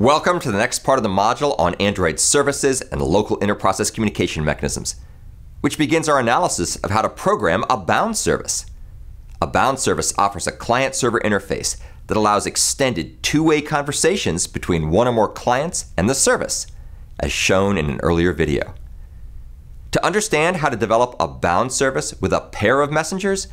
Welcome to the next part of the module on Android services and local interprocess communication mechanisms, which begins our analysis of how to program a bound service. A bound service offers a client-server interface that allows extended two-way conversations between one or more clients and the service, as shown in an earlier video. To understand how to develop a bound service with a pair of messengers,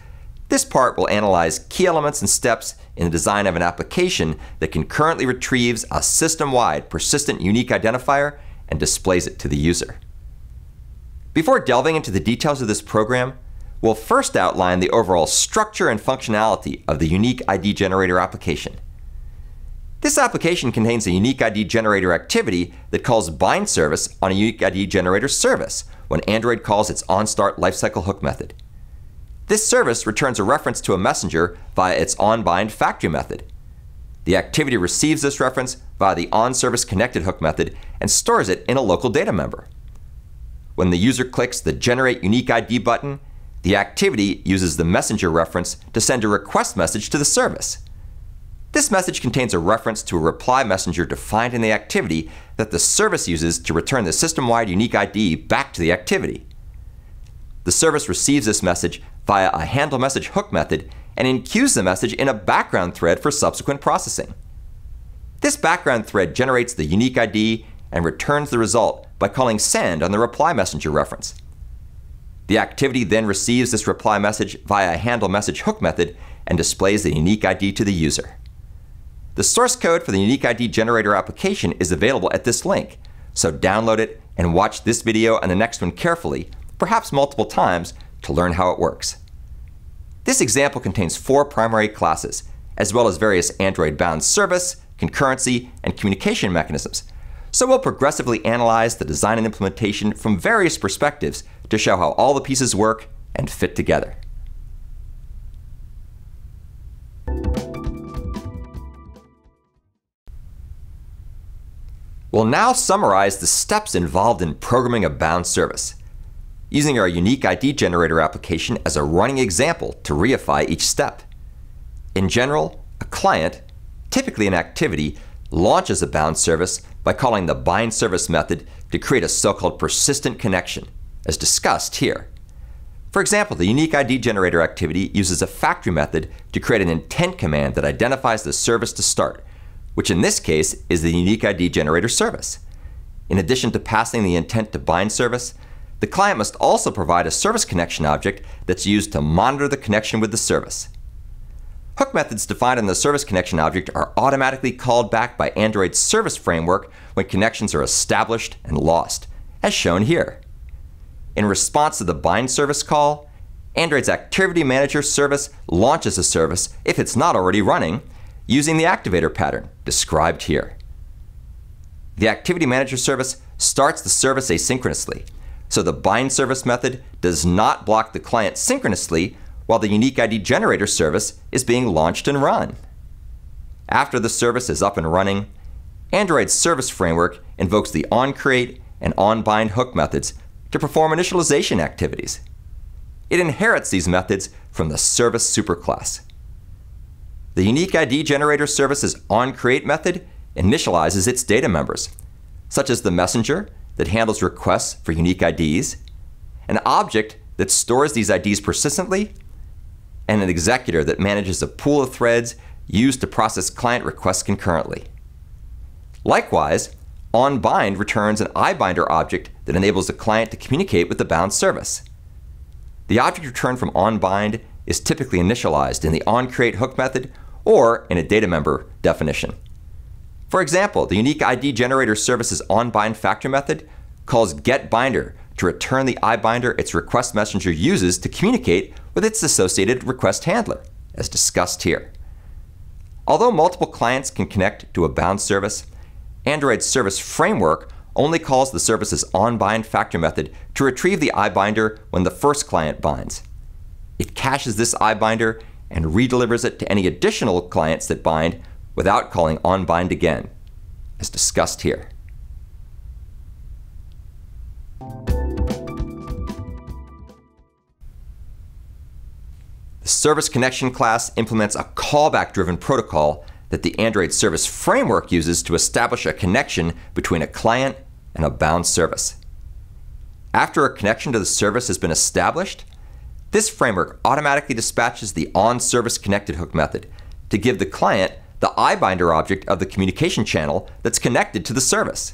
this part will analyze key elements and steps in the design of an application that concurrently retrieves a system-wide persistent unique identifier and displays it to the user. Before delving into the details of this program, we'll first outline the overall structure and functionality of the Unique ID Generator application. This application contains a Unique ID Generator activity that calls bind service on a Unique ID Generator service when Android calls its onStart lifecycle hook method. This service returns a reference to a messenger via its onBind factory method. The activity receives this reference via the onServiceConnected hook method and stores it in a local data member. When the user clicks the Generate Unique ID button, the activity uses the messenger reference to send a request message to the service. This message contains a reference to a reply messenger defined in the activity that the service uses to return the system-wide unique ID back to the activity. The service receives this message via a handle message hook method and enqueues the message in a background thread for subsequent processing. This background thread generates the unique ID and returns the result by calling send on the reply messenger reference. The activity then receives this reply message via a handle message hook method and displays the unique ID to the user. The source code for the unique ID generator application is available at this link, so download it and watch this video and the next one carefully, perhaps multiple times, to learn how it works. This example contains four primary classes, as well as various Android-bound service, concurrency, and communication mechanisms. So we'll progressively analyze the design and implementation from various perspectives to show how all the pieces work and fit together. We'll now summarize the steps involved in programming a bound service using our unique ID generator application as a running example to reify each step. In general, a client, typically an activity, launches a bound service by calling the bind service method to create a so-called persistent connection, as discussed here. For example, the unique ID generator activity uses a factory method to create an intent command that identifies the service to start, which in this case is the unique ID generator service. In addition to passing the intent to bind service, the client must also provide a service connection object that's used to monitor the connection with the service. Hook methods defined in the service connection object are automatically called back by Android's service framework when connections are established and lost, as shown here. In response to the bind service call, Android's Activity Manager service launches a service if it's not already running, using the activator pattern described here. The Activity Manager service starts the service asynchronously, so the bind service method does not block the client synchronously while the unique ID generator service is being launched and run. After the service is up and running, Android's service framework invokes the onCreate and onBind hook methods to perform initialization activities. It inherits these methods from the service superclass. The unique ID generator service's onCreate method initializes its data members, such as the messenger that handles requests for unique IDs, an object that stores these IDs persistently, and an executor that manages a pool of threads used to process client requests concurrently. Likewise, onBind returns an iBinder object that enables the client to communicate with the bound service. The object returned from onBind is typically initialized in the onCreate hook method or in a data member definition. For example, the unique ID generator service's onBind factory method calls getBinder to return the iBinder its request messenger uses to communicate with its associated request handler, as discussed here. Although multiple clients can connect to a bound service, Android's service framework only calls the service's onBind factory method to retrieve the iBinder when the first client binds. It caches this iBinder and redelivers it to any additional clients that bind without calling onBind again, as discussed here. The service connection class implements a callback-driven protocol that the Android Service Framework uses to establish a connection between a client and a bound service. After a connection to the service has been established, this framework automatically dispatches the on-service connected hook method to give the client the iBinder object of the communication channel that's connected to the service.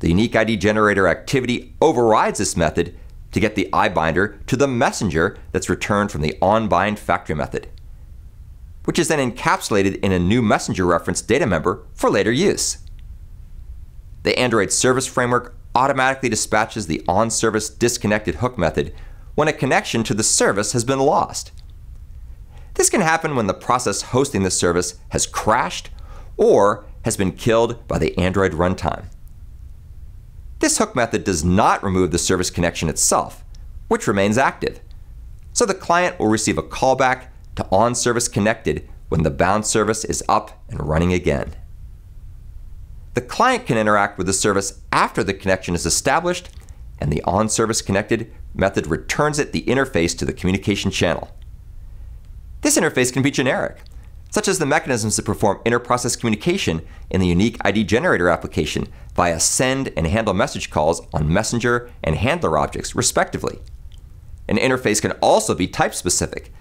The unique ID generator activity overrides this method to get the iBinder to the messenger that's returned from the onBind factory method, which is then encapsulated in a new messenger reference data member for later use. The Android Service Framework automatically dispatches the on-service disconnected hook method when a connection to the service has been lost. This can happen when the process hosting the service has crashed or has been killed by the Android runtime. This hook method does not remove the service connection itself, which remains active. So the client will receive a callback to on service connected when the bound service is up and running again. The client can interact with the service after the connection is established, and the on service connected method returns it the interface to the communication channel. This interface can be generic, such as the mechanisms that perform inter-process communication in the unique ID generator application via send and handle message calls on messenger and handler objects, respectively. An interface can also be type specific,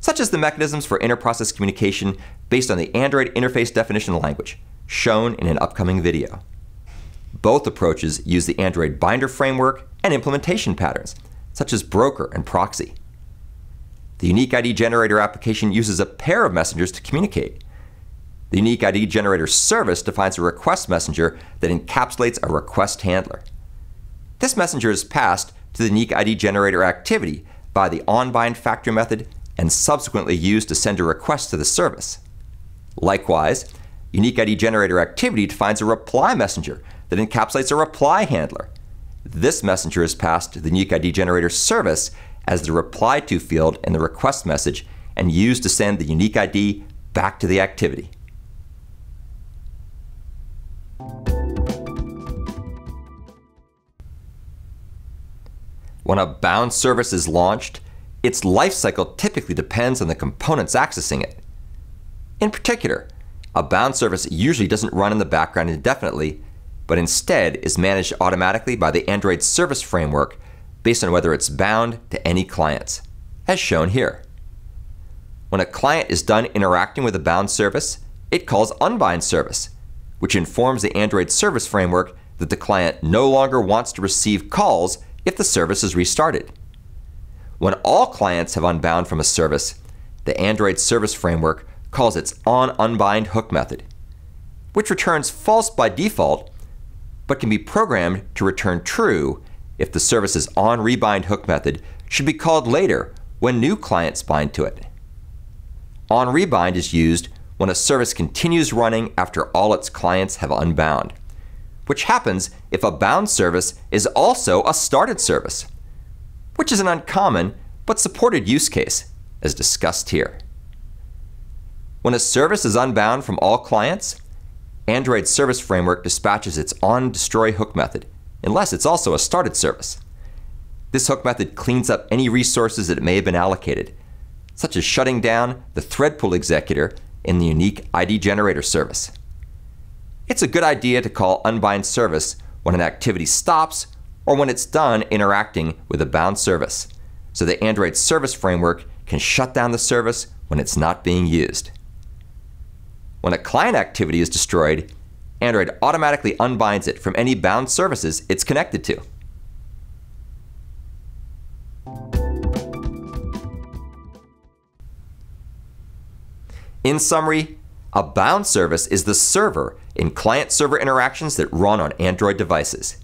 such as the mechanisms for inter-process communication based on the Android interface definition language, shown in an upcoming video. Both approaches use the Android binder framework and implementation patterns, such as broker and proxy. The Unique ID Generator application uses a pair of messengers to communicate. The Unique ID Generator service defines a request messenger that encapsulates a request handler. This messenger is passed to the Unique ID Generator activity by the onBind factory method and subsequently used to send a request to the service. Likewise, Unique ID Generator activity defines a reply messenger that encapsulates a reply handler. This messenger is passed to the Unique ID Generator service as the reply to field in the request message and used to send the unique ID back to the activity. When a bound service is launched, its lifecycle typically depends on the components accessing it. In particular, a bound service usually doesn't run in the background indefinitely, but instead is managed automatically by the Android Service Framework based on whether it's bound to any clients, as shown here. When a client is done interacting with a bound service, it calls unbind service, which informs the Android service framework that the client no longer wants to receive calls if the service is restarted. When all clients have unbound from a service, the Android service framework calls its on unbind hook method, which returns false by default, but can be programmed to return true if the service's on rebind hook method should be called later when new clients bind to it. On rebind is used when a service continues running after all its clients have unbound, which happens if a bound service is also a started service, which is an uncommon but supported use case, as discussed here. When a service is unbound from all clients, Android Service Framework dispatches its on destroy hook method unless it's also a started service. This hook method cleans up any resources that may have been allocated, such as shutting down the thread pool executor in the unique ID generator service. It's a good idea to call unbind service when an activity stops or when it's done interacting with a bound service, so the Android service framework can shut down the service when it's not being used. When a client activity is destroyed, Android automatically unbinds it from any bound services it's connected to. In summary, a bound service is the server in client-server interactions that run on Android devices.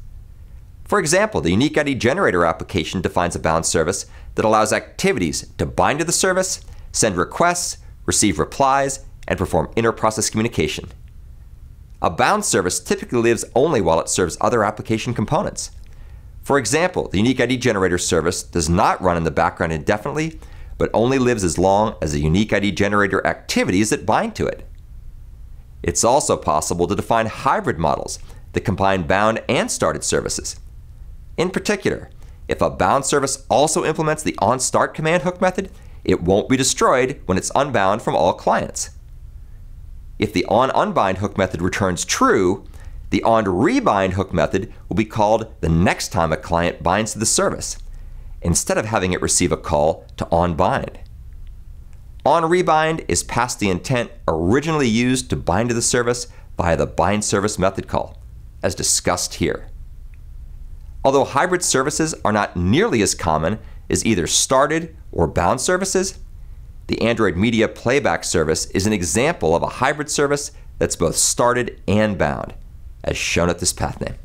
For example, the Unique ID Generator application defines a bound service that allows activities to bind to the service, send requests, receive replies, and perform inter-process communication. A bound service typically lives only while it serves other application components. For example, the Unique ID Generator service does not run in the background indefinitely, but only lives as long as the Unique ID Generator activities that bind to it. It's also possible to define hybrid models that combine bound and started services. In particular, if a bound service also implements the onStart command hook method, it won't be destroyed when it's unbound from all clients. If the on unbind hook method returns true, the on rebind hook method will be called the next time a client binds to the service, instead of having it receive a call to on bind. On rebind is passed the intent originally used to bind to the service via the bind service method call, as discussed here. Although hybrid services are not nearly as common as either started or bound services, the Android Media Playback service is an example of a hybrid service that's both started and bound, as shown at this path name.